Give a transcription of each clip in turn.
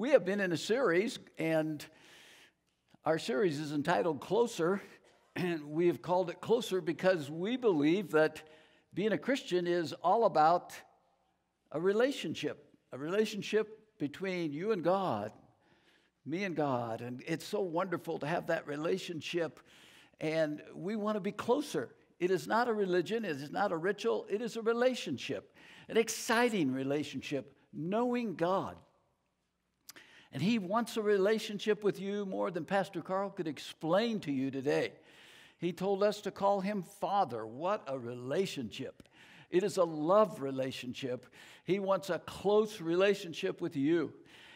We have been in a series, and our series is entitled Closer, and we have called it Closer because we believe that being a Christian is all about a relationship, a relationship between you and God, me and God. And it's so wonderful to have that relationship, and we want to be closer. It is not a religion, it is not a ritual, it is a relationship, an exciting relationship, knowing God. And He wants a relationship with you more than Pastor Carl could explain to you today. He told us to call Him Father. What a relationship! It is a love relationship. He wants a close relationship with you.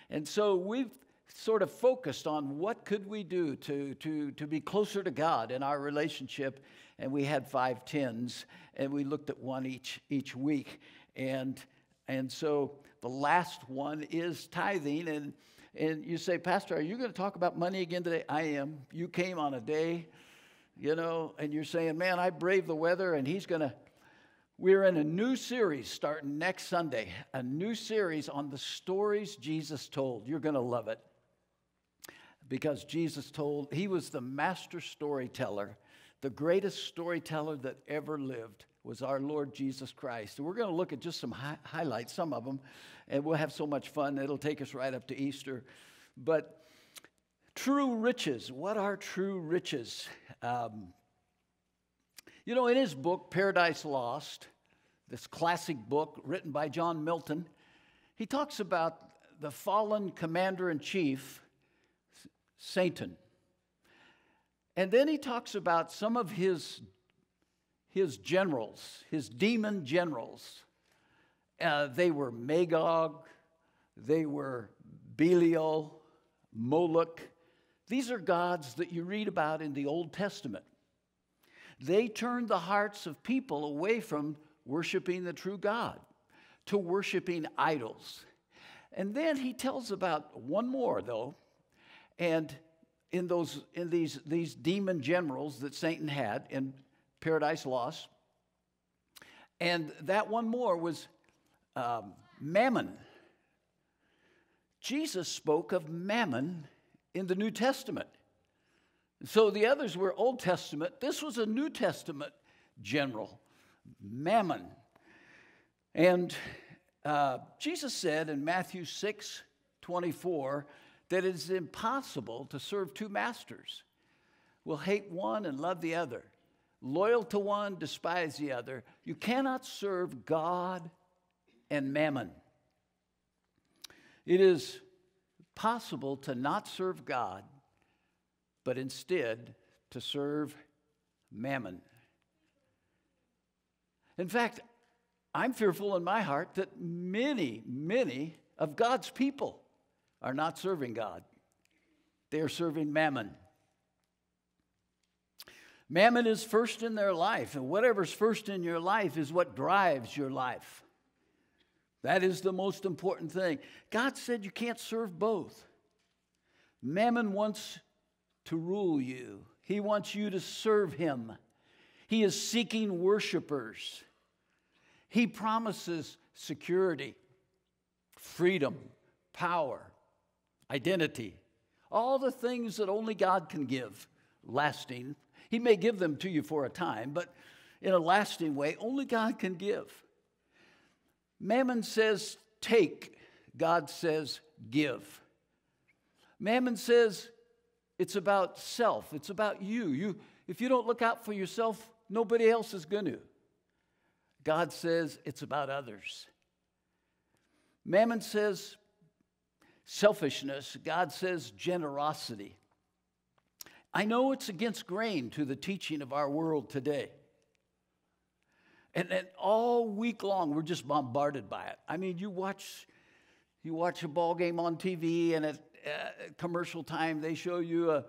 And so we've sort of focused on what could we do to, to, to be closer to God in our relationship. And we had five tens, and we looked at one each, each week. And, and so the last one is tithing. And, and you say, Pastor, are you going to talk about money again today? I am. You came on a day, you know, and you're saying, man, I braved the weather, and he's going to we're in a new series starting next Sunday, a new series on the stories Jesus told. You're going to love it because Jesus told, he was the master storyteller. The greatest storyteller that ever lived was our Lord Jesus Christ. And we're going to look at just some hi- highlights, some of them, and we'll have so much fun. It'll take us right up to Easter. But true riches, what are true riches? Um, you know, in his book, Paradise Lost, this classic book written by John Milton, he talks about the fallen commander in chief, Satan. And then he talks about some of his, his generals, his demon generals. Uh, they were Magog, they were Belial, Moloch. These are gods that you read about in the Old Testament. They turned the hearts of people away from worshiping the true God to worshiping idols. And then he tells about one more, though, and in, those, in these, these demon generals that Satan had in Paradise Lost. And that one more was um, Mammon. Jesus spoke of Mammon in the New Testament. So the others were Old Testament. This was a New Testament general, Mammon. And uh, Jesus said in Matthew 6 24 that it is impossible to serve two masters. We'll hate one and love the other, loyal to one, despise the other. You cannot serve God and mammon. It is possible to not serve God but instead to serve mammon. In fact, I'm fearful in my heart that many, many of God's people are not serving God. They are serving mammon. Mammon is first in their life, and whatever's first in your life is what drives your life. That is the most important thing. God said you can't serve both. Mammon wants to rule you, He wants you to serve Him. He is seeking worshipers. He promises security, freedom, power, identity, all the things that only God can give, lasting. He may give them to you for a time, but in a lasting way, only God can give. Mammon says, take. God says, give. Mammon says, it's about self. It's about you. You if you don't look out for yourself, nobody else is going to. God says it's about others. Mammon says selfishness, God says generosity. I know it's against grain to the teaching of our world today. And, and all week long, we're just bombarded by it. I mean, you watch, you watch a ball game on TV, and at uh, commercial time, they show you a,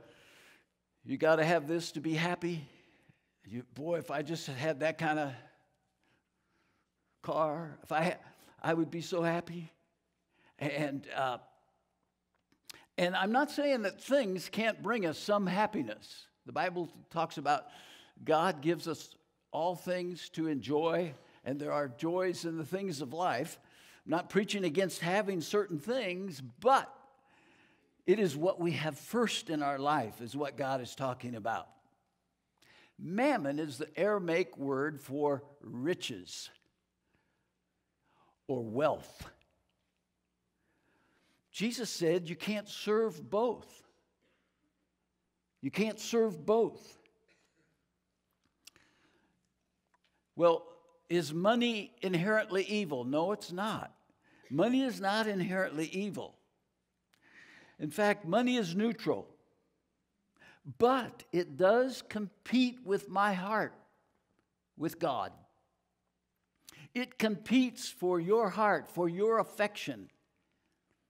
you got to have this to be happy. You, boy, if I just had that kind of car, if I I would be so happy. And uh, and I'm not saying that things can't bring us some happiness. The Bible talks about God gives us all things to enjoy, and there are joys in the things of life. I'm not preaching against having certain things, but It is what we have first in our life, is what God is talking about. Mammon is the Aramaic word for riches or wealth. Jesus said you can't serve both. You can't serve both. Well, is money inherently evil? No, it's not. Money is not inherently evil. In fact, money is neutral. But it does compete with my heart, with God. It competes for your heart, for your affection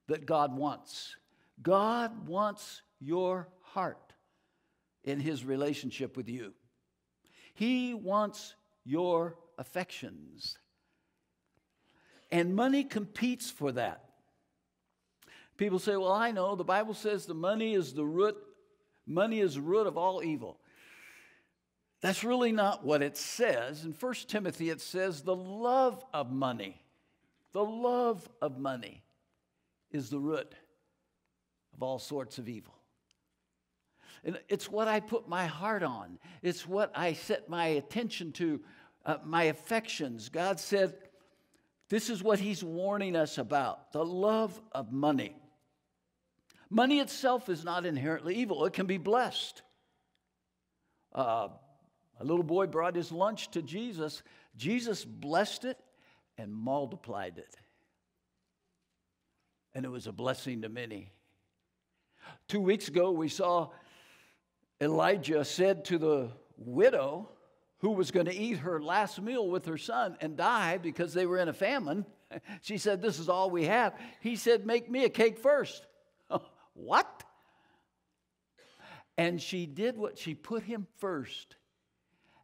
that God wants. God wants your heart in his relationship with you. He wants your affections. And money competes for that. People say, well, I know the Bible says the money is the root, money is the root of all evil. That's really not what it says. In 1 Timothy, it says the love of money, the love of money is the root of all sorts of evil. And it's what I put my heart on, it's what I set my attention to, uh, my affections. God said, this is what He's warning us about the love of money. Money itself is not inherently evil, it can be blessed. Uh, a little boy brought his lunch to Jesus. Jesus blessed it and multiplied it. And it was a blessing to many. Two weeks ago, we saw Elijah said to the widow who was going to eat her last meal with her son and die because they were in a famine. She said, This is all we have. He said, Make me a cake first. what? And she did what she put him first.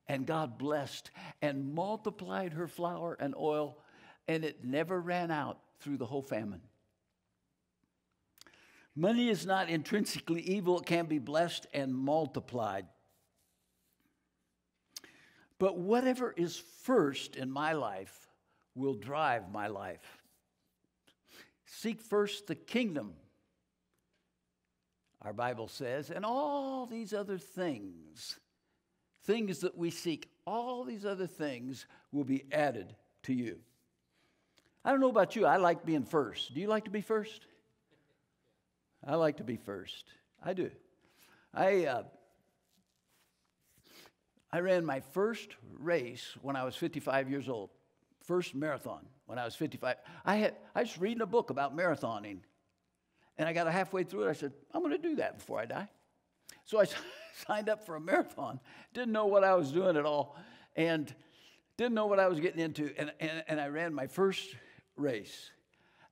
And God blessed and multiplied her flour and oil, and it never ran out through the whole famine. Money is not intrinsically evil, it can be blessed and multiplied. But whatever is first in my life will drive my life. Seek first the kingdom, our Bible says, and all these other things, things that we seek, all these other things will be added to you. I don't know about you, I like being first. Do you like to be first? I like to be first. I do. I, uh, I ran my first race when I was 55 years old, first marathon when I was 55. I, had, I was reading a book about marathoning, and I got halfway through it. I said, I'm going to do that before I die. So I signed up for a marathon, didn't know what I was doing at all, and didn't know what I was getting into. And, and, and I ran my first race.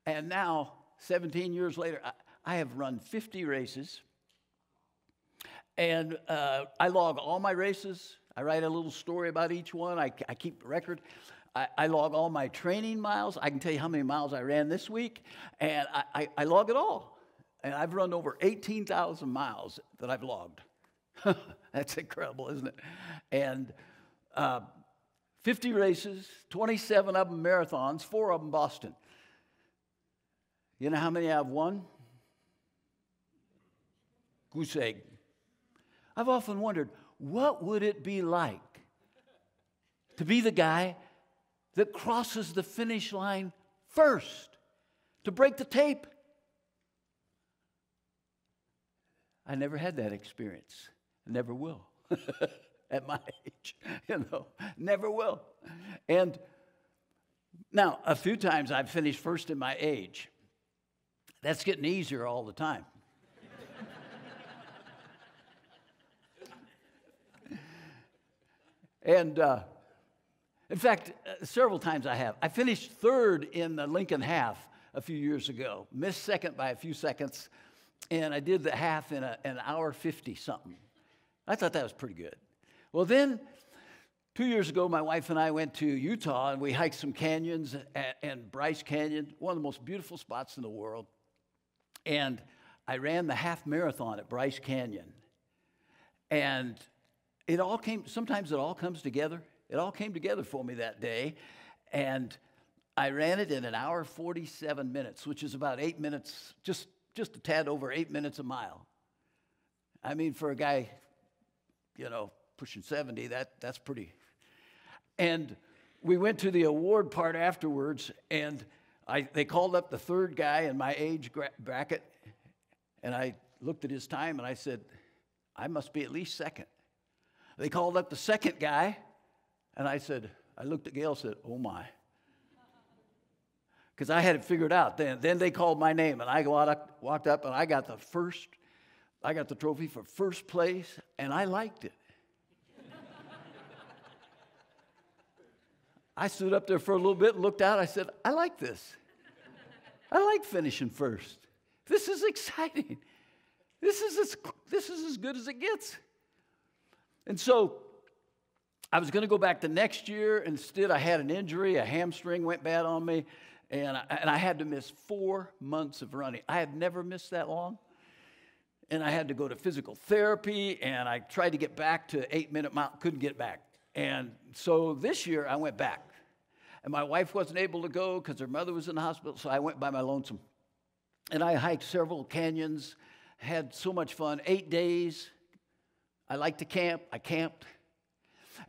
And now, 17 years later, I, I have run 50 races. And uh, I log all my races. I write a little story about each one. I, I keep record. I, I, log all my training miles. I can tell you how many miles I ran this week, and I, I, I log it all. And I've run over 18,000 miles that I've logged. That's incredible, isn't it? And uh, 50 races, 27 of them marathons, four of them Boston. You know how many I've won? Goose egg. I've often wondered, what would it be like to be the guy that crosses the finish line first, to break the tape? I never had that experience. I never will. At my age, you know, never will. And now, a few times I've finished first in my age. That's getting easier all the time. And uh, in fact, uh, several times I have. I finished third in the Lincoln half a few years ago, missed second by a few seconds, and I did the half in a, an hour 50 something. I thought that was pretty good. Well, then, two years ago, my wife and I went to Utah and we hiked some canyons and Bryce Canyon, one of the most beautiful spots in the world. And I ran the half marathon at Bryce Canyon. And it all came, sometimes it all comes together. It all came together for me that day. And I ran it in an hour 47 minutes, which is about eight minutes, just just a tad over eight minutes a mile. I mean, for a guy, you know, pushing 70, that, that's pretty. And we went to the award part afterwards, and I, they called up the third guy in my age bracket, and I looked at his time and I said, I must be at least second. They called up the second guy, and I said, I looked at Gail and said, Oh my. Because I had it figured out then. Then they called my name, and I walked up and I got the first, I got the trophy for first place, and I liked it. I stood up there for a little bit, looked out, I said, I like this. I like finishing first. This is exciting. This is as, this is as good as it gets. And so I was going to go back the next year. Instead, I had an injury. A hamstring went bad on me, and I, and I had to miss four months of running. I had never missed that long. And I had to go to physical therapy, and I tried to get back to eight minute mile, couldn't get back. And so this year, I went back. And my wife wasn't able to go because her mother was in the hospital, so I went by my lonesome. And I hiked several canyons, had so much fun. Eight days, I like to camp. I camped.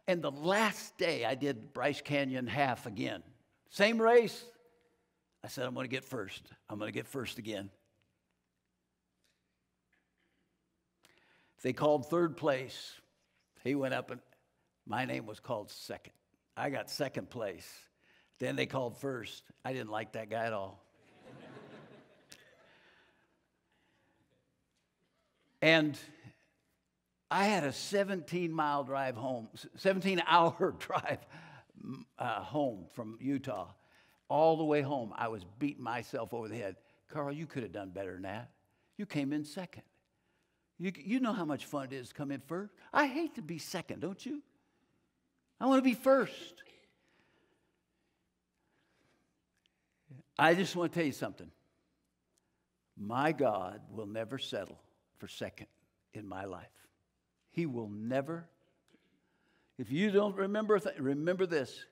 And the last day, I did Bryce Canyon half again. Same race. I said, I'm going to get first. I'm going to get first again. They called third place. He went up, and my name was called second. I got second place. Then they called first. I didn't like that guy at all. and I had a 17 mile drive home, 17 hour drive uh, home from Utah. All the way home, I was beating myself over the head. Carl, you could have done better than that. You came in second. You, you know how much fun it is to come in first. I hate to be second, don't you? I want to be first. I just want to tell you something. My God will never settle for second in my life. He will never. If you don't remember, th- remember this.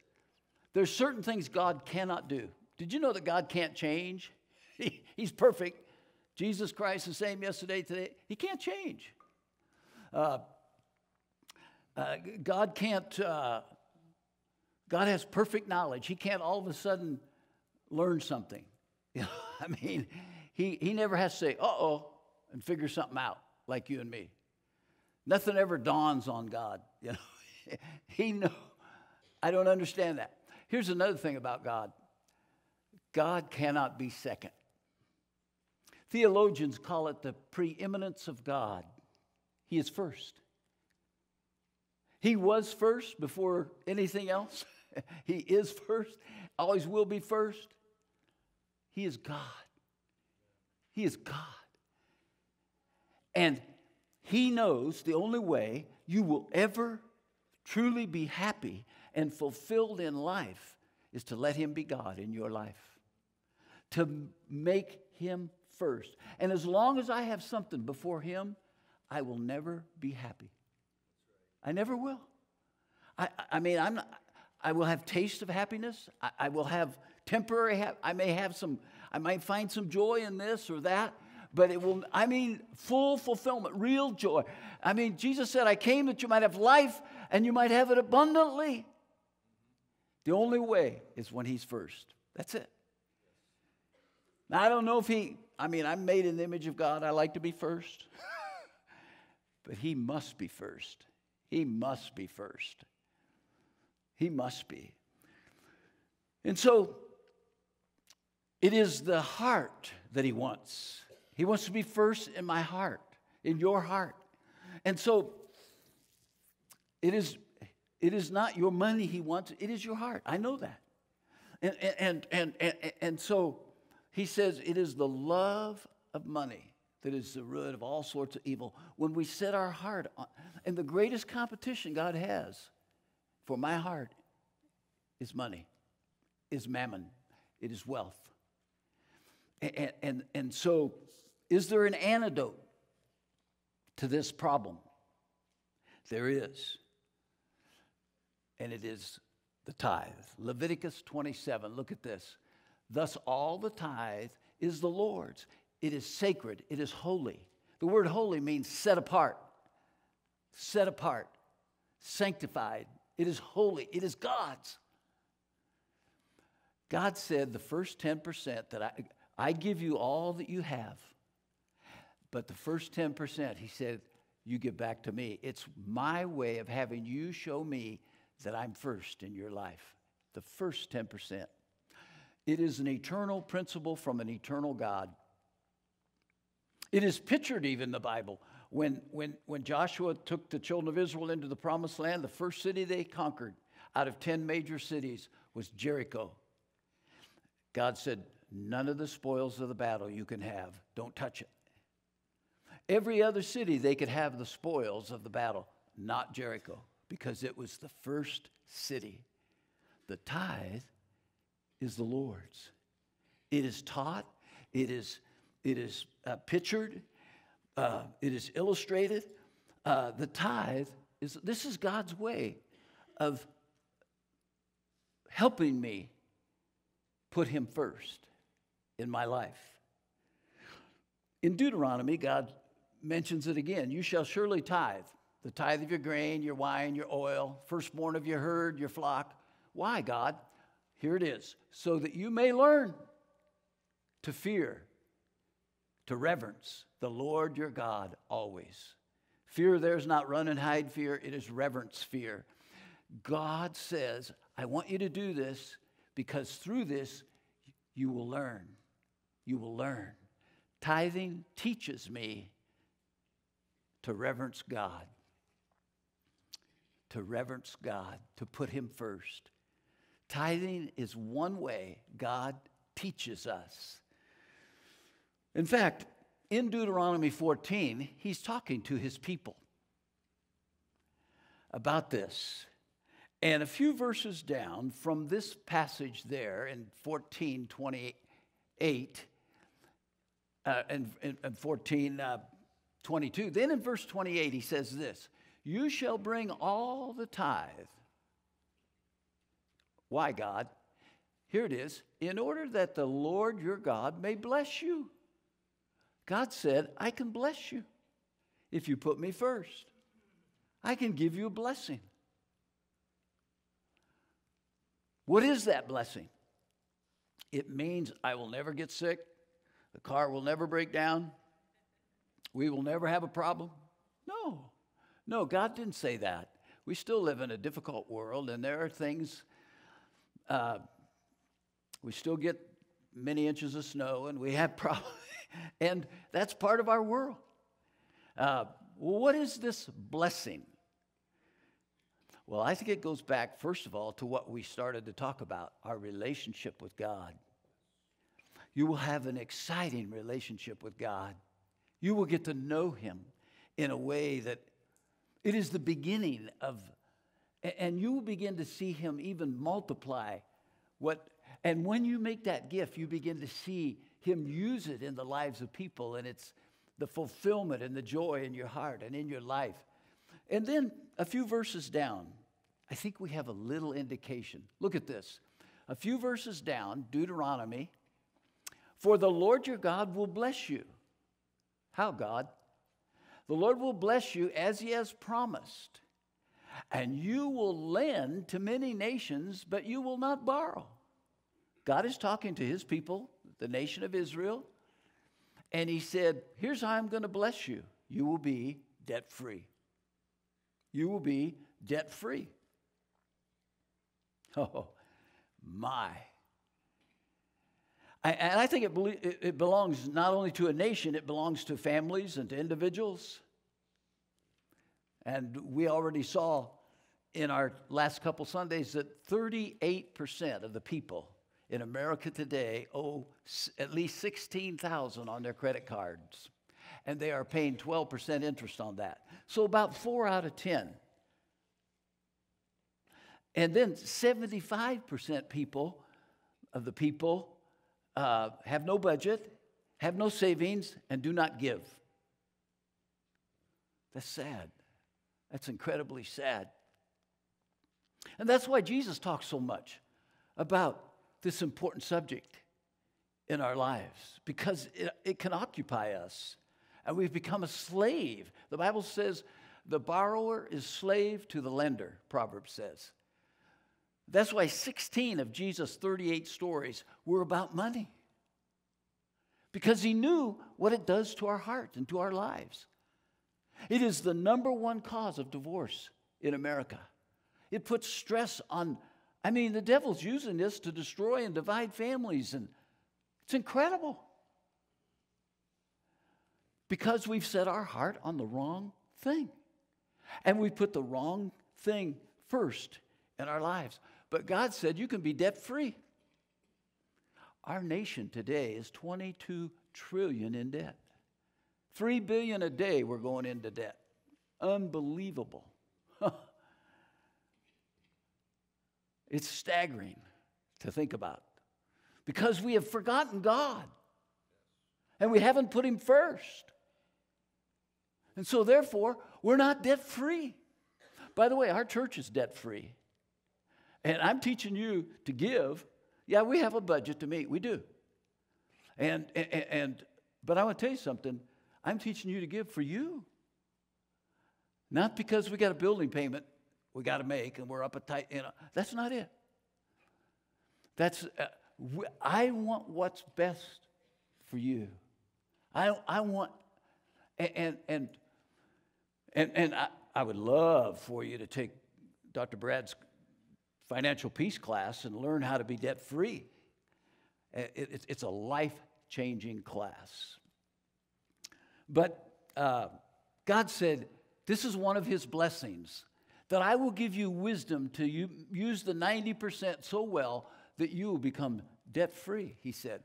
There's certain things God cannot do. Did you know that God can't change? He, he's perfect. Jesus Christ the same yesterday, today. He can't change. Uh, uh, God can't. Uh, God has perfect knowledge. He can't all of a sudden learn something. I mean, he, he never has to say, uh oh, and figure something out like you and me. Nothing ever dawns on God. You know, he know. I don't understand that. Here's another thing about God. God cannot be second. Theologians call it the preeminence of God. He is first. He was first before anything else. he is first, always will be first. He is God. He is God. And he knows the only way you will ever truly be happy and fulfilled in life is to let Him be God in your life, to make Him first. And as long as I have something before Him, I will never be happy. I never will. I, I mean, I'm not, I will have taste of happiness. I, I will have temporary, ha- I may have some, I might find some joy in this or that, but it will, I mean, full fulfillment, real joy. I mean, Jesus said, I came that you might have life and you might have it abundantly. The only way is when He's first. That's it. Now, I don't know if He, I mean, I'm made in the image of God. I like to be first. but He must be first. He must be first. He must be. And so, it is the heart that He wants. He wants to be first in my heart, in your heart. And so it is, it is not your money he wants, it is your heart. I know that. And, and, and, and, and so he says it is the love of money that is the root of all sorts of evil. When we set our heart on, and the greatest competition God has for my heart is money, is mammon, it is wealth. And, and, and so is there an antidote to this problem? There is. And it is the tithe. Leviticus 27, look at this. Thus, all the tithe is the Lord's. it is sacred, it is holy. The word holy means set apart, set apart, sanctified. It is holy, it is God's. God said the first 10% that I, I give you all that you have, but the first 10%, he said, you give back to me. It's my way of having you show me that I'm first in your life. The first 10%. It is an eternal principle from an eternal God. It is pictured even in the Bible. When, when, when Joshua took the children of Israel into the promised land, the first city they conquered out of 10 major cities was Jericho. God said, None of the spoils of the battle you can have, don't touch it. Every other city they could have the spoils of the battle, not Jericho, because it was the first city. The tithe is the Lord's. It is taught, it is, it is uh, pictured, uh, it is illustrated. Uh, the tithe is this is God's way of helping me put Him first in my life. In Deuteronomy, God mentions it again. You shall surely tithe the tithe of your grain, your wine, your oil, firstborn of your herd, your flock. Why, God? Here it is so that you may learn to fear, to reverence the Lord your God always. Fear there's not run and hide fear, it is reverence fear. God says, I want you to do this because through this you will learn. You will learn. Tithing teaches me to reverence God, to reverence God, to put Him first. Tithing is one way God teaches us. In fact, in Deuteronomy 14, he's talking to his people about this. And a few verses down from this passage there in 14 28 uh, and, and 14 uh, 22. Then in verse 28, he says this You shall bring all the tithe. Why, God? Here it is in order that the Lord your God may bless you. God said, I can bless you if you put me first. I can give you a blessing. What is that blessing? It means I will never get sick, the car will never break down, we will never have a problem? No. No, God didn't say that. We still live in a difficult world, and there are things, uh, we still get many inches of snow, and we have problems, and that's part of our world. Uh, what is this blessing? Well, I think it goes back, first of all, to what we started to talk about our relationship with God. You will have an exciting relationship with God. You will get to know him in a way that it is the beginning of, and you will begin to see him even multiply what, and when you make that gift, you begin to see him use it in the lives of people, and it's the fulfillment and the joy in your heart and in your life. And then a few verses down, I think we have a little indication. Look at this. A few verses down, Deuteronomy, for the Lord your God will bless you how, God? The Lord will bless you as He has promised, and you will lend to many nations, but you will not borrow. God is talking to His people, the nation of Israel, and He said, Here's how I'm going to bless you you will be debt free. You will be debt free. Oh, my. I, and I think it, it belongs not only to a nation, it belongs to families and to individuals. And we already saw in our last couple Sundays that 38% of the people in America today owe at least 16,000 on their credit cards. And they are paying 12% interest on that. So about 4 out of 10. And then 75% people of the people uh, have no budget, have no savings, and do not give. That's sad. That's incredibly sad. And that's why Jesus talks so much about this important subject in our lives because it, it can occupy us and we've become a slave. The Bible says the borrower is slave to the lender, Proverbs says. That's why 16 of Jesus' 38 stories were about money. Because he knew what it does to our heart and to our lives. It is the number one cause of divorce in America. It puts stress on, I mean, the devil's using this to destroy and divide families, and it's incredible. Because we've set our heart on the wrong thing. And we put the wrong thing first in our lives. But God said you can be debt free. Our nation today is 22 trillion in debt. 3 billion a day we're going into debt. Unbelievable. it's staggering to think about because we have forgotten God and we haven't put Him first. And so, therefore, we're not debt free. By the way, our church is debt free. And I'm teaching you to give. Yeah, we have a budget to meet. We do. And, and, and but I want to tell you something. I'm teaching you to give for you. Not because we got a building payment we got to make and we're up a tight, you know. That's not it. That's, uh, I want what's best for you. I, I want, and, and, and, and I, I would love for you to take Dr. Brad's financial peace class and learn how to be debt free. It, it's a life changing class. But uh, God said, This is one of His blessings that I will give you wisdom to use the 90% so well that you will become debt free, He said.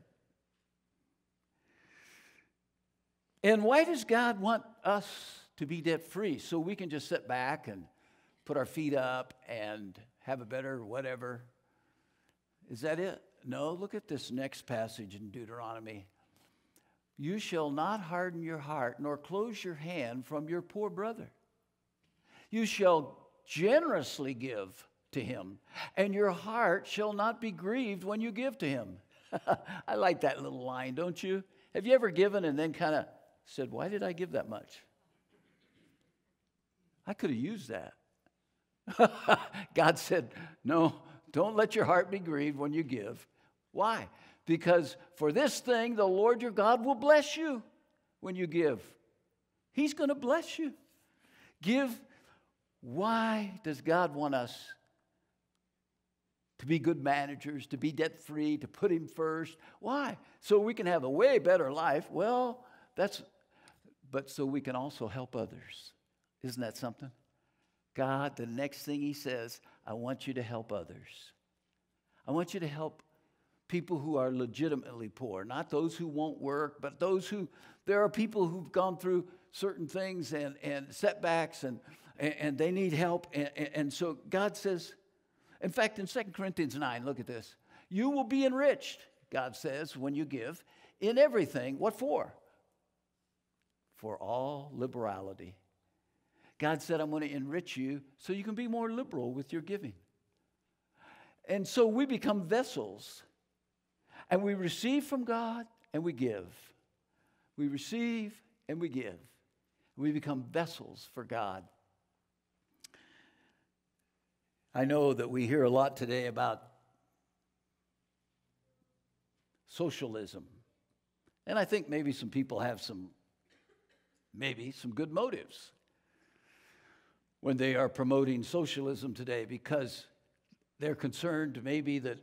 And why does God want us to be debt free? So we can just sit back and put our feet up and have a better whatever. Is that it? No, look at this next passage in Deuteronomy. You shall not harden your heart, nor close your hand from your poor brother. You shall generously give to him, and your heart shall not be grieved when you give to him. I like that little line, don't you? Have you ever given and then kind of said, Why did I give that much? I could have used that. God said, No, don't let your heart be grieved when you give. Why? Because for this thing, the Lord your God will bless you when you give. He's going to bless you. Give. Why does God want us to be good managers, to be debt free, to put Him first? Why? So we can have a way better life. Well, that's, but so we can also help others. Isn't that something? God, the next thing He says, I want you to help others. I want you to help people who are legitimately poor, not those who won't work, but those who, there are people who've gone through certain things and, and setbacks and, and, they need help. And, and so God says, in fact, in 2 Corinthians 9, look at this. You will be enriched, God says, when you give, in everything. What for? For all liberality God said, I'm going to enrich you so you can be more liberal with your giving. And so we become vessels and we receive from God and we give. We receive and we give. We become vessels for God. I know that we hear a lot today about socialism. And I think maybe some people have some, maybe some good motives when they are promoting socialism today because they're concerned maybe that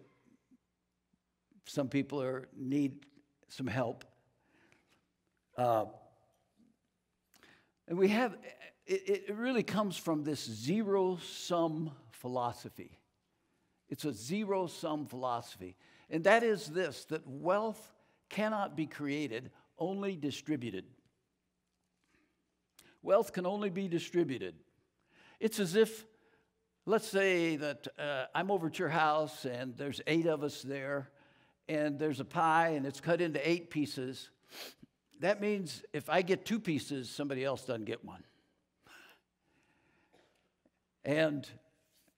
some people are, need some help. Uh, and we have, it, it really comes from this zero sum philosophy. It's a zero sum philosophy. And that is this that wealth cannot be created, only distributed. Wealth can only be distributed. It's as if, let's say that uh, I'm over at your house and there's eight of us there, and there's a pie and it's cut into eight pieces. That means if I get two pieces, somebody else doesn't get one. And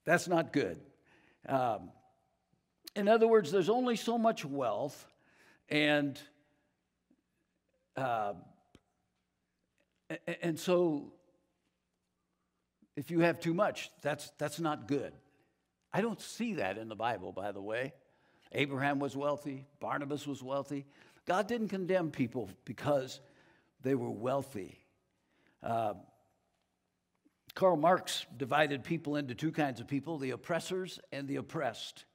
that's not good. Um, in other words, there's only so much wealth, And uh, and so if you have too much, that's, that's not good. I don't see that in the Bible, by the way. Abraham was wealthy, Barnabas was wealthy. God didn't condemn people because they were wealthy. Uh, Karl Marx divided people into two kinds of people the oppressors and the oppressed.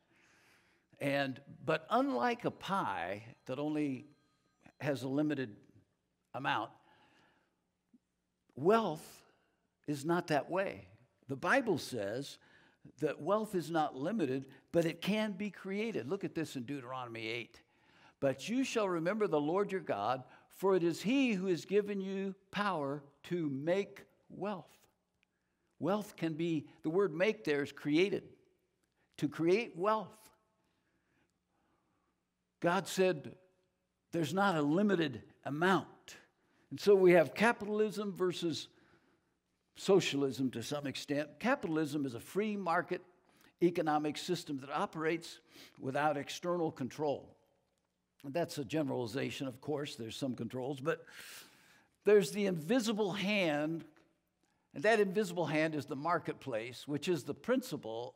And, but unlike a pie that only has a limited amount, wealth is not that way. The Bible says that wealth is not limited, but it can be created. Look at this in Deuteronomy 8. But you shall remember the Lord your God, for it is he who has given you power to make wealth. Wealth can be, the word make there is created, to create wealth. God said there's not a limited amount. And so we have capitalism versus socialism to some extent. Capitalism is a free market economic system that operates without external control. That's a generalization, of course, there's some controls, but there's the invisible hand, and that invisible hand is the marketplace, which is the principle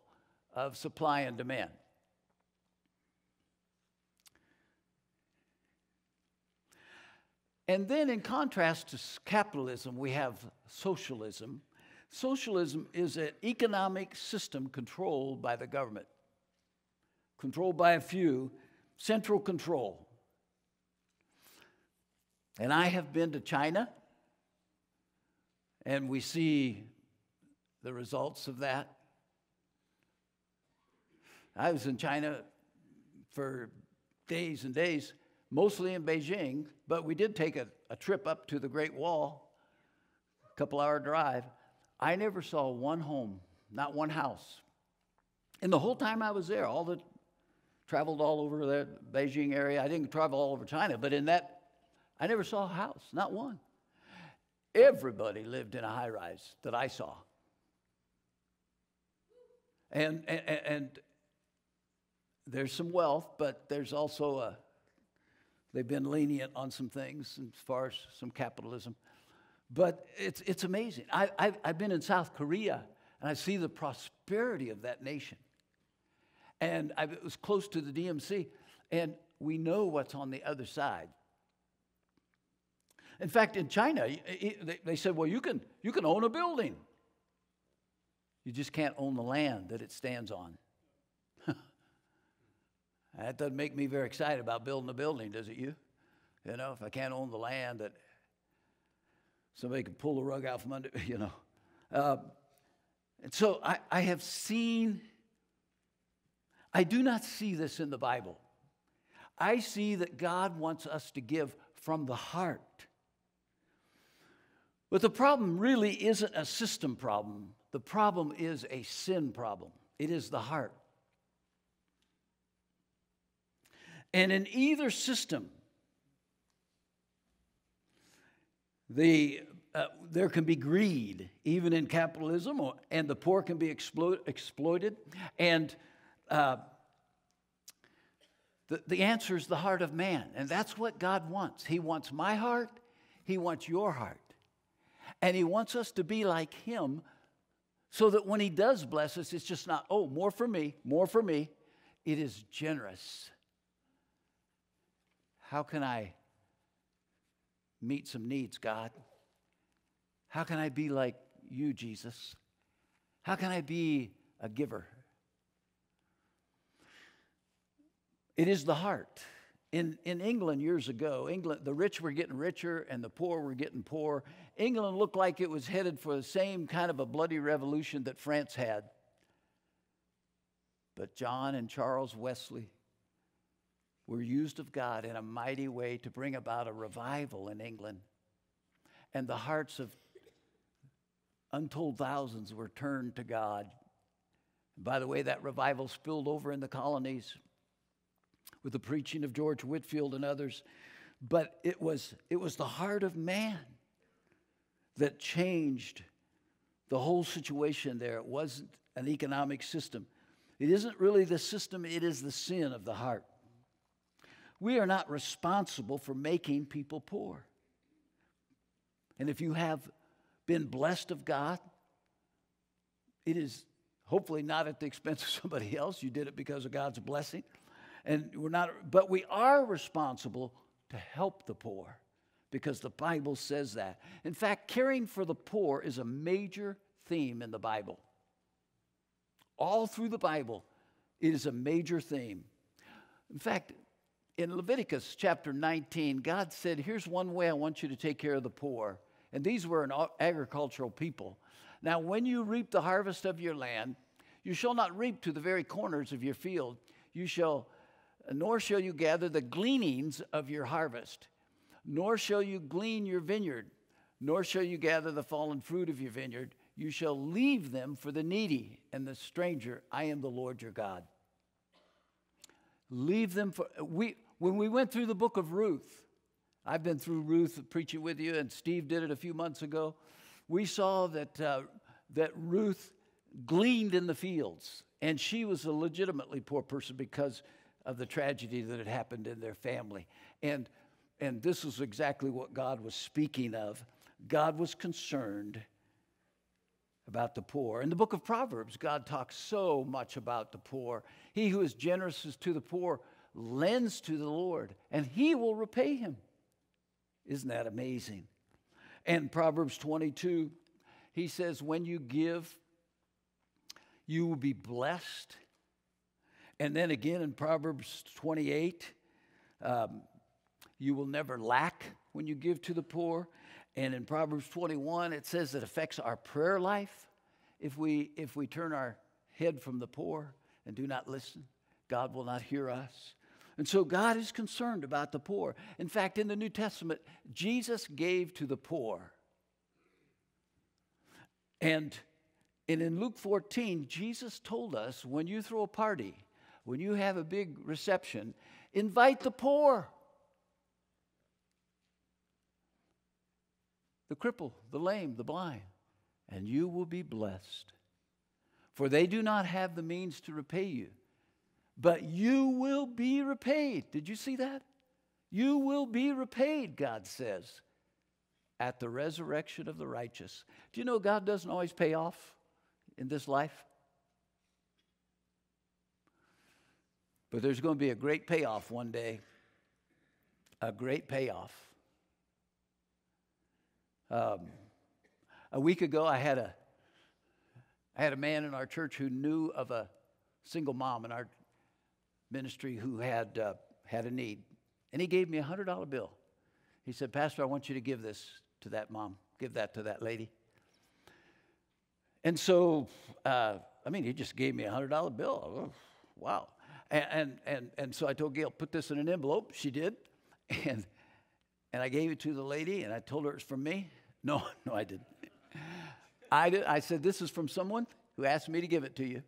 of supply and demand. And then, in contrast to capitalism, we have socialism. Socialism is an economic system controlled by the government, controlled by a few, central control. And I have been to China, and we see the results of that. I was in China for days and days mostly in Beijing, but we did take a, a trip up to the Great Wall, a couple hour drive. I never saw one home, not one house. And the whole time I was there, all the traveled all over the Beijing area. I didn't travel all over China, but in that, I never saw a house, not one. Everybody lived in a high rise that I saw. And, and, and there's some wealth, but there's also a, They've been lenient on some things as far as some capitalism. But it's, it's amazing. I, I've, I've been in South Korea and I see the prosperity of that nation. And I was close to the DMZ, and we know what's on the other side. In fact, in China, they said, well, you can, you can own a building. You just can't own the land that it stands on. That doesn't make me very excited about building a building, does it you? You know, if I can't own the land that somebody can pull the rug out from under, you know. Uh, and so I, I have seen, I do not see this in the Bible. I see that God wants us to give from the heart. But the problem really isn't a system problem, the problem is a sin problem. It is the heart. And in either system, the, uh, there can be greed, even in capitalism, or, and the poor can be explo- exploited. And uh, the, the answer is the heart of man. And that's what God wants. He wants my heart, He wants your heart. And He wants us to be like Him so that when He does bless us, it's just not, oh, more for me, more for me. It is generous how can I meet some needs, God? How can I be like you, Jesus? How can I be a giver? It is the heart. In, in England years ago, England, the rich were getting richer and the poor were getting poor. England looked like it was headed for the same kind of a bloody revolution that France had. But John and Charles Wesley were used of God in a mighty way to bring about a revival in England. And the hearts of untold thousands were turned to God. By the way, that revival spilled over in the colonies with the preaching of George Whitefield and others. But it was, it was the heart of man that changed the whole situation there. It wasn't an economic system. It isn't really the system, it is the sin of the heart. We are not responsible for making people poor. And if you have been blessed of God, it is hopefully not at the expense of somebody else. You did it because of God's blessing. And we're not, but we are responsible to help the poor because the Bible says that. In fact, caring for the poor is a major theme in the Bible. All through the Bible, it is a major theme. In fact, in Leviticus chapter 19, God said, Here's one way I want you to take care of the poor. And these were an agricultural people. Now, when you reap the harvest of your land, you shall not reap to the very corners of your field. You shall, nor shall you gather the gleanings of your harvest, nor shall you glean your vineyard, nor shall you gather the fallen fruit of your vineyard. You shall leave them for the needy and the stranger. I am the Lord your God. Leave them for we when we went through the book of Ruth. I've been through Ruth preaching with you, and Steve did it a few months ago. We saw that, uh, that Ruth gleaned in the fields, and she was a legitimately poor person because of the tragedy that had happened in their family. And, and this is exactly what God was speaking of. God was concerned about the poor. In the book of Proverbs, God talks so much about the poor. He who is generous is to the poor lends to the Lord, and he will repay him. Isn't that amazing? And Proverbs 22, he says, When you give, you will be blessed. And then again in Proverbs 28, um, you will never lack when you give to the poor. And in Proverbs 21, it says it affects our prayer life. If we, if we turn our head from the poor and do not listen, God will not hear us. And so God is concerned about the poor. In fact, in the New Testament, Jesus gave to the poor. And, and in Luke 14, Jesus told us when you throw a party, when you have a big reception, invite the poor. The cripple, the lame, the blind, and you will be blessed. For they do not have the means to repay you but you will be repaid. Did you see that? You will be repaid, God says, at the resurrection of the righteous. Do you know God doesn't always pay off in this life? But there's going to be a great payoff one day. A great payoff. Um, a week ago, I had a, I had a man in our church who knew of a single mom in our ministry who had, uh, had a need. And he gave me a $100 bill. He said, Pastor, I want you to give this to that mom, give that to that lady. And so, uh, I mean, he just gave me a $100 bill. Wow. And, and, and, and so I told Gail, put this in an envelope. She did. And, and I gave it to the lady, and I told her it's from me. No, no, I didn't. I, did, I said, This is from someone who asked me to give it to you.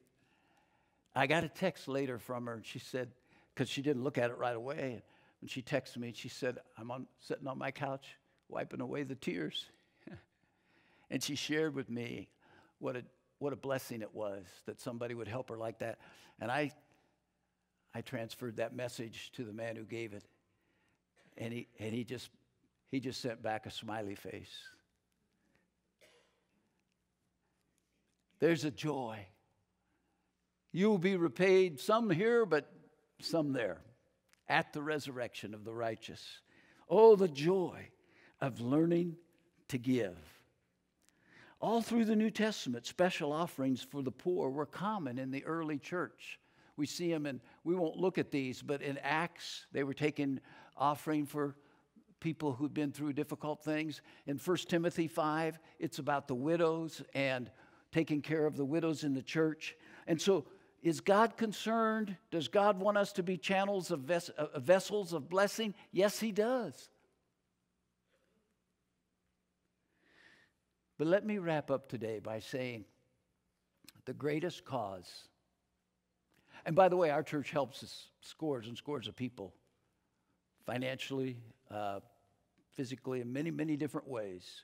I got a text later from her, and she said, because she didn't look at it right away. And she texted me, and she said, I'm on, sitting on my couch wiping away the tears. and she shared with me what a, what a blessing it was that somebody would help her like that. And I, I transferred that message to the man who gave it. And he, and he, just, he just sent back a smiley face. There's a joy you will be repaid, some here, but some there, at the resurrection of the righteous. Oh, the joy of learning to give. All through the New Testament, special offerings for the poor were common in the early church. We see them, and we won't look at these, but in Acts, they were taking offering for people who'd been through difficult things. In 1 Timothy 5, it's about the widows and taking care of the widows in the church. And so is God concerned? Does God want us to be channels of ves- uh, vessels of blessing? Yes, He does. But let me wrap up today by saying the greatest cause, and by the way, our church helps us scores and scores of people financially, uh, physically, in many, many different ways.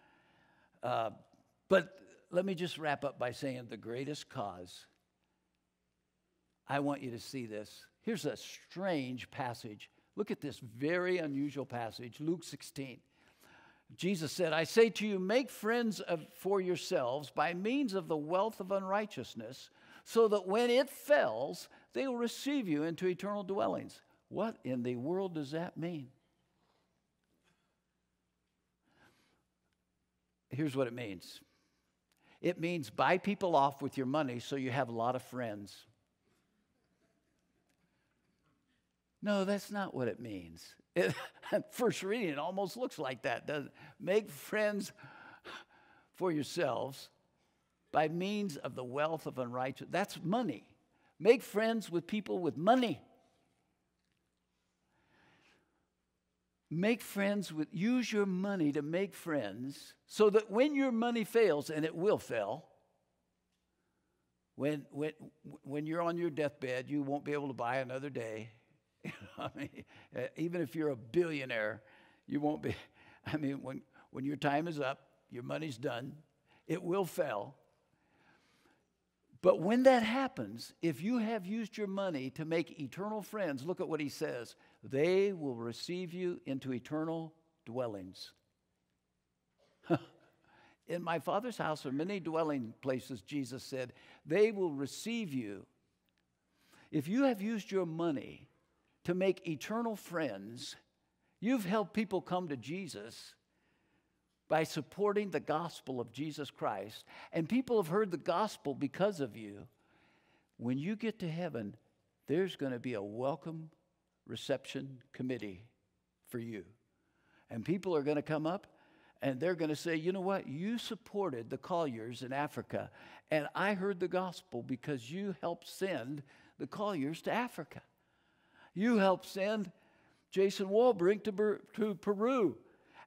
uh, but let me just wrap up by saying the greatest cause I want you to see this. Here's a strange passage. Look at this very unusual passage, Luke 16. Jesus said, I say to you, make friends of, for yourselves by means of the wealth of unrighteousness, so that when it fails, they will receive you into eternal dwellings. What in the world does that mean? Here's what it means it means buy people off with your money so you have a lot of friends. No, that's not what it means. It, first reading, it almost looks like that, doesn't it? Make friends for yourselves by means of the wealth of unrighteous. That's money. Make friends with people with money. Make friends with, use your money to make friends so that when your money fails, and it will fail, when, when, when you're on your deathbed, you won't be able to buy another day. I mean, eh, even if you're a billionaire, you won't be. I mean, when, when your time is up, your money's done, it will fail. But when that happens, if you have used your money to make eternal friends, look at what he says they will receive you into eternal dwellings. In my Father's house are many dwelling places, Jesus said. They will receive you. If you have used your money to make eternal friends, you've helped people come to Jesus by supporting the gospel of Jesus Christ. And people have heard the gospel because of you. When you get to heaven, there's going to be a welcome reception committee for you. And people are going to come up and they're going to say, you know what? You supported the Colliers in Africa. And I heard the gospel because you helped send the Colliers to Africa. You helped send Jason Walbrink to, to Peru.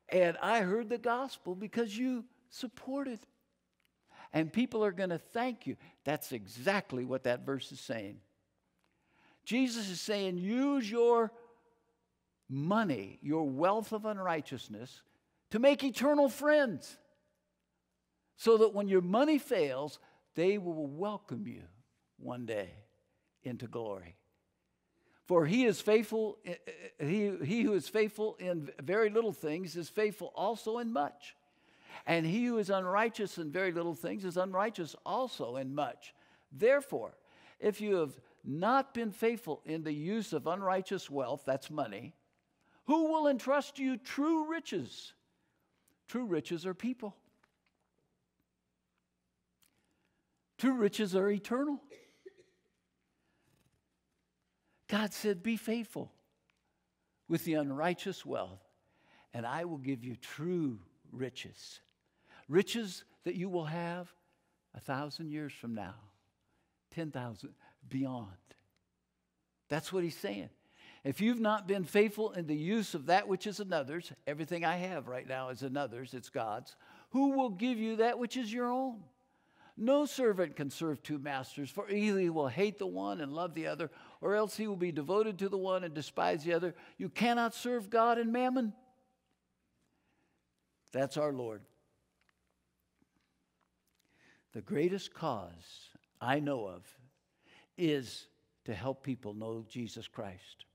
And I heard the gospel because you supported. And people are going to thank you. That's exactly what that verse is saying. Jesus is saying, use your money, your wealth of unrighteousness, to make eternal friends. So that when your money fails, they will welcome you one day into glory. For he is faithful, eh, eh, he, he who is faithful in very little things is faithful also in much. And he who is unrighteous in very little things is unrighteous also in much. Therefore, if you have not been faithful in the use of unrighteous wealth, that's money, who will entrust you true riches? True riches are people. True riches are eternal. God said, Be faithful with the unrighteous wealth, and I will give you true riches. Riches that you will have a thousand years from now, 10,000 beyond. That's what he's saying. If you've not been faithful in the use of that which is another's, everything I have right now is another's, it's God's, who will give you that which is your own? No servant can serve two masters, for either he will hate the one and love the other, or else he will be devoted to the one and despise the other. You cannot serve God and mammon. That's our Lord. The greatest cause I know of is to help people know Jesus Christ.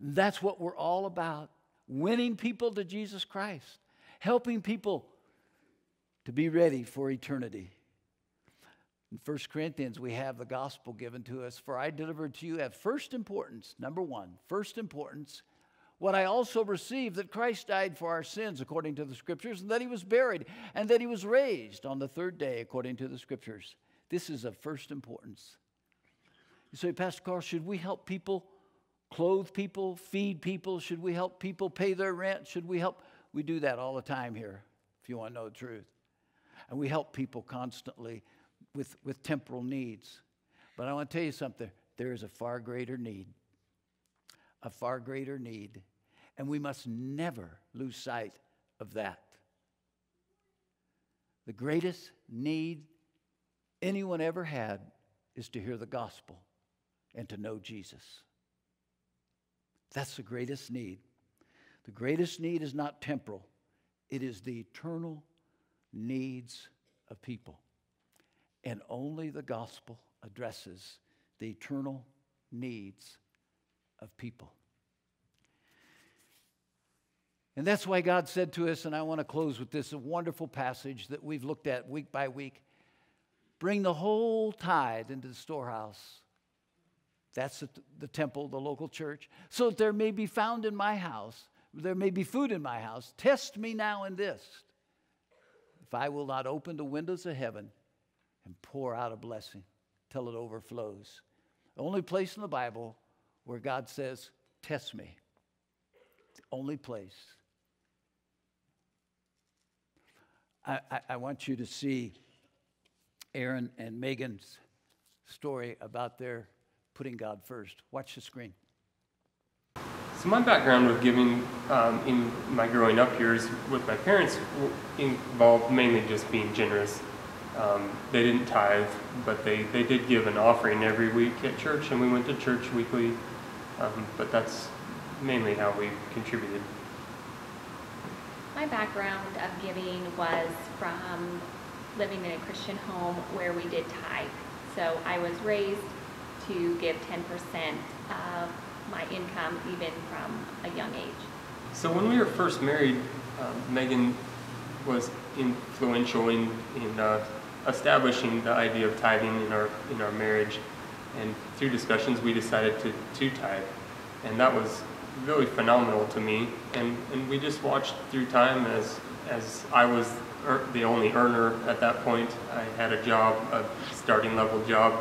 That's what we're all about winning people to Jesus Christ, helping people to be ready for eternity. In 1 Corinthians, we have the gospel given to us. For I delivered to you at first importance, number one, first importance, what I also received that Christ died for our sins according to the scriptures, and that he was buried, and that he was raised on the third day according to the scriptures. This is of first importance. You say, Pastor Carl, should we help people clothe people, feed people? Should we help people pay their rent? Should we help? We do that all the time here, if you want to know the truth. And we help people constantly with, with temporal needs. But I want to tell you something there is a far greater need, a far greater need. And we must never lose sight of that. The greatest need anyone ever had is to hear the gospel and to know Jesus. That's the greatest need. The greatest need is not temporal, it is the eternal needs of people. And only the gospel addresses the eternal needs of people. And that's why God said to us, and I want to close with this wonderful passage that we've looked at week by week bring the whole tithe into the storehouse. That's the temple, the local church, so that there may be found in my house, there may be food in my house. Test me now in this. If I will not open the windows of heaven and pour out a blessing till it overflows. The only place in the Bible where God says, Test me. The only place. I, I, I want you to see Aaron and Megan's story about their putting God first. Watch the screen. So my background with giving um, in my growing up years with my parents involved mainly just being generous. Um, they didn't tithe, but they, they did give an offering every week at church, and we went to church weekly. Um, but that's mainly how we contributed. My background of giving was from living in a Christian home where we did tithe. So I was raised to give 10% of my income even from a young age. So when we were first married, um, Megan was influential in, in uh, establishing the idea of tithing in our, in our marriage. And through discussions, we decided to, to tithe. And that was really phenomenal to me. And, and we just watched through time as, as I was the only earner at that point. I had a job, a starting level job,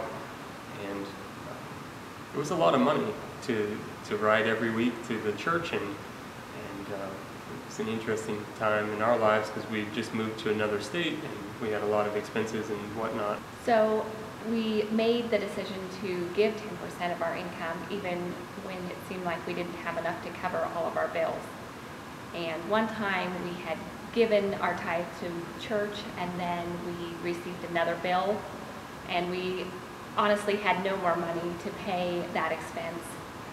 and uh, it was a lot of money to, to ride every week to the church. And, and uh, it was an interesting time in our lives because we just moved to another state and we had a lot of expenses and whatnot. So we made the decision to give 10% of our income even when it seemed like we didn't have enough to cover all of our bills. And one time we had given our tithe to church and then we received another bill and we honestly had no more money to pay that expense.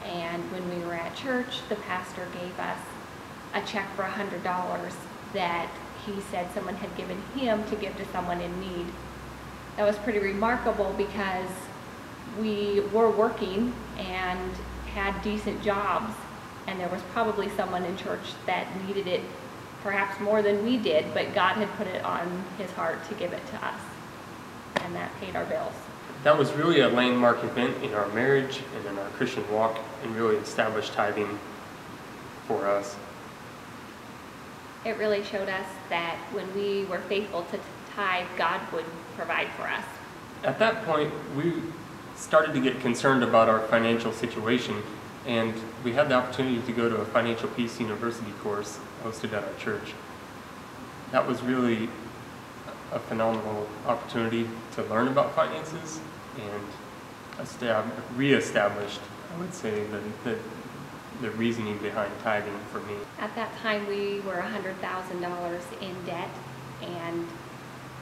And when we were at church, the pastor gave us a check for $100 that he said someone had given him to give to someone in need that was pretty remarkable because we were working and had decent jobs and there was probably someone in church that needed it perhaps more than we did, but God had put it on his heart to give it to us. And that paid our bills. That was really a landmark event in our marriage and in our Christian walk and really established tithing for us. It really showed us that when we were faithful to tithe, God would provide for us. At that point, we started to get concerned about our financial situation, and we had the opportunity to go to a Financial Peace University course hosted at our church. That was really a phenomenal opportunity to learn about finances and re-established, I would say, the, the, the reasoning behind tithing for me. At that time, we were $100,000 in debt, and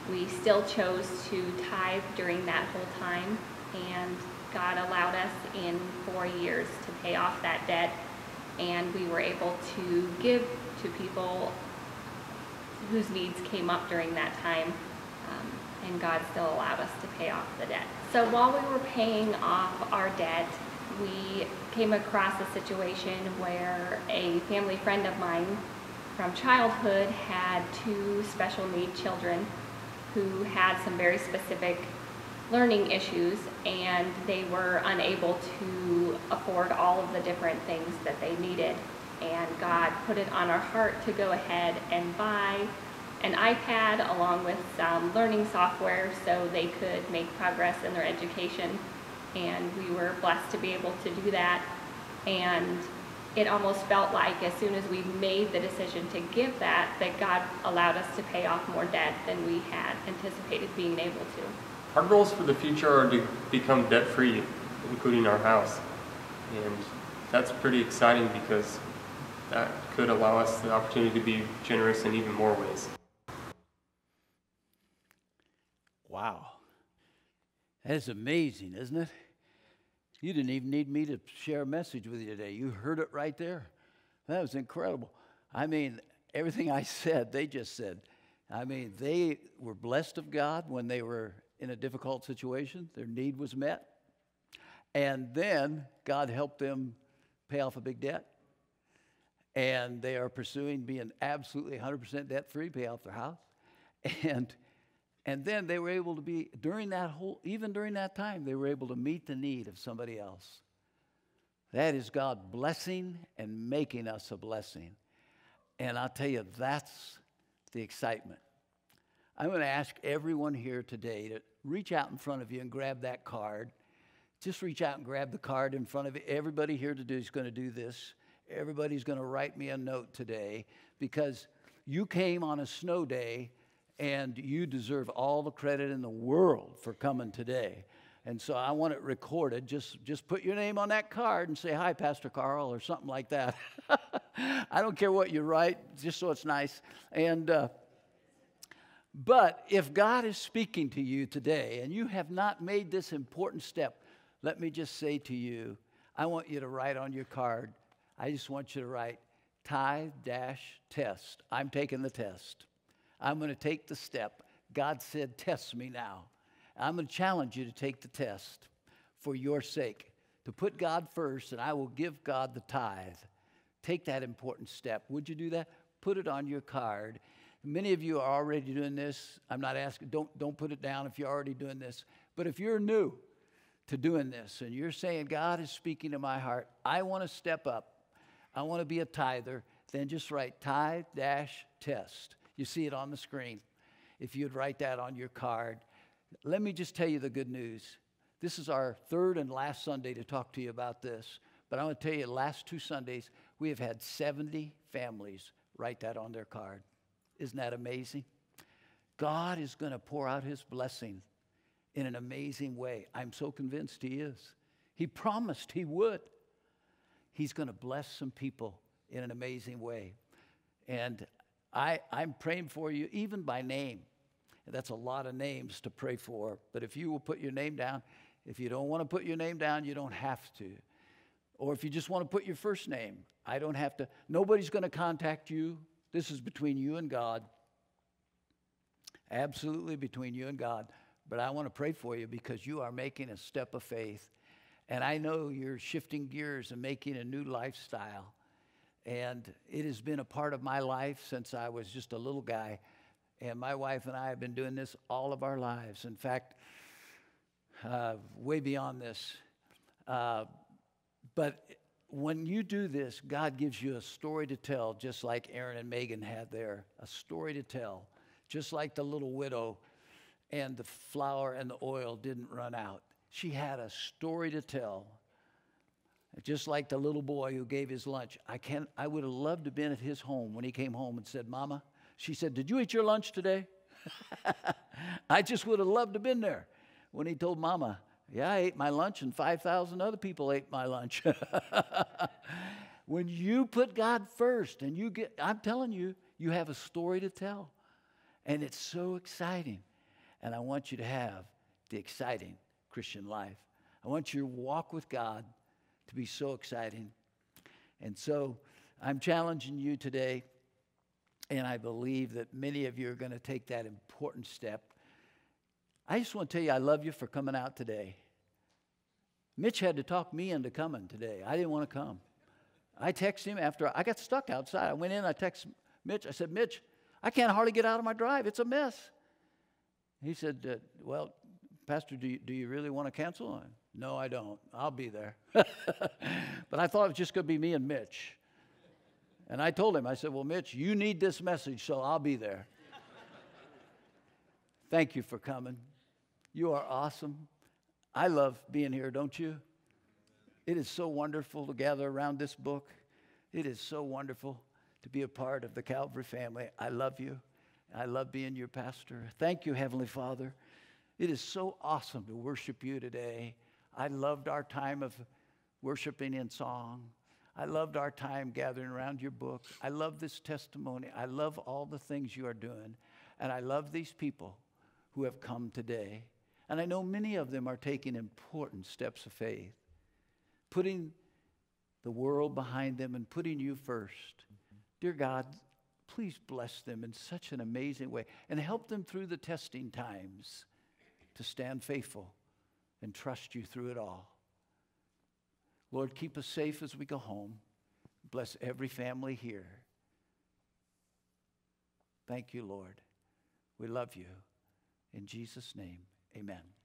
we still chose to tithe during that whole time, and God allowed us in four years to pay off that debt, and we were able to give to people whose needs came up during that time, um, and God still allowed us to pay off the debt. So while we were paying off our debt, we came across a situation where a family friend of mine from childhood had two special need children who had some very specific learning issues and they were unable to afford all of the different things that they needed. And God put it on our heart to go ahead and buy an iPad along with some learning software so they could make progress in their education. And we were blessed to be able to do that. And it almost felt like as soon as we made the decision to give that, that God allowed us to pay off more debt than we had anticipated being able to. Our goals for the future are to become debt free, including our house. And that's pretty exciting because that could allow us the opportunity to be generous in even more ways. Wow. That is amazing, isn't it? You didn't even need me to share a message with you today. You heard it right there. That was incredible. I mean, everything I said, they just said. I mean, they were blessed of God when they were in a difficult situation, their need was met. And then God helped them pay off a big debt. And they are pursuing being absolutely 100% debt free, pay off their house. And, and then they were able to be, during that whole, even during that time, they were able to meet the need of somebody else. That is God blessing and making us a blessing. And I'll tell you, that's the excitement. I'm going to ask everyone here today to reach out in front of you and grab that card. Just reach out and grab the card in front of you. Everybody here today is going to do this. Everybody's going to write me a note today because you came on a snow day and you deserve all the credit in the world for coming today. And so I want it recorded. Just, just put your name on that card and say, Hi, Pastor Carl, or something like that. I don't care what you write, just so it's nice. And, uh, but if God is speaking to you today and you have not made this important step, let me just say to you, I want you to write on your card, I just want you to write tithe dash test. I'm taking the test. I'm going to take the step. God said, Test me now. I'm going to challenge you to take the test for your sake, to put God first, and I will give God the tithe. Take that important step. Would you do that? Put it on your card. Many of you are already doing this. I'm not asking, don't, don't put it down if you're already doing this. But if you're new to doing this and you're saying, God is speaking to my heart, I want to step up, I want to be a tither, then just write tithe dash test. You see it on the screen. If you'd write that on your card, let me just tell you the good news. This is our third and last Sunday to talk to you about this. But I want to tell you, last two Sundays, we have had 70 families write that on their card. Isn't that amazing? God is going to pour out his blessing in an amazing way. I'm so convinced he is. He promised he would. He's going to bless some people in an amazing way. And I, I'm praying for you, even by name. That's a lot of names to pray for. But if you will put your name down, if you don't want to put your name down, you don't have to. Or if you just want to put your first name, I don't have to. Nobody's going to contact you. This is between you and God. Absolutely between you and God. But I want to pray for you because you are making a step of faith. And I know you're shifting gears and making a new lifestyle. And it has been a part of my life since I was just a little guy. And my wife and I have been doing this all of our lives. In fact, uh, way beyond this. Uh, but when you do this, God gives you a story to tell, just like Aaron and Megan had there a story to tell, just like the little widow and the flour and the oil didn't run out. She had a story to tell. Just like the little boy who gave his lunch. I, can, I would have loved to have been at his home when he came home and said, Mama, she said, Did you eat your lunch today? I just would have loved to have been there when he told Mama, Yeah, I ate my lunch and 5,000 other people ate my lunch. when you put God first and you get, I'm telling you, you have a story to tell. And it's so exciting. And I want you to have the exciting Christian life. I want your walk with God to be so exciting. And so I'm challenging you today and I believe that many of you are going to take that important step. I just want to tell you, I love you for coming out today. Mitch had to talk me into coming today. I didn't want to come. I texted him after I got stuck outside. I went in, I texted Mitch. I said, Mitch, I can't hardly get out of my drive. It's a mess. He said, uh, Well, Pastor, do you, do you really want to cancel? no, I don't. I'll be there. but I thought it was just going to be me and Mitch. And I told him, I said, Well, Mitch, you need this message, so I'll be there. Thank you for coming. You are awesome. I love being here, don't you? It is so wonderful to gather around this book. It is so wonderful to be a part of the Calvary family. I love you. I love being your pastor. Thank you, Heavenly Father. It is so awesome to worship you today. I loved our time of worshiping in song. I loved our time gathering around your book. I love this testimony. I love all the things you are doing. And I love these people who have come today. And I know many of them are taking important steps of faith, putting the world behind them and putting you 1st mm-hmm. Dear God, please bless them in such an amazing way and help them through the testing times to stand faithful and trust you through it all. Lord, keep us safe as we go home. Bless every family here. Thank you, Lord. We love you. In Jesus' name, amen.